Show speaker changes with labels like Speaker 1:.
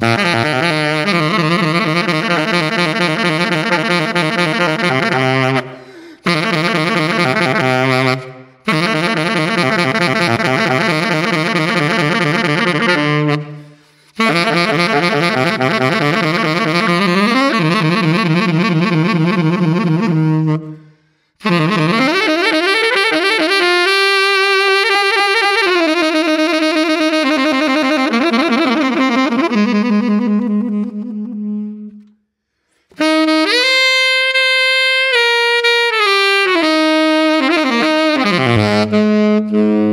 Speaker 1: Mm-hmm. Mm-hmm.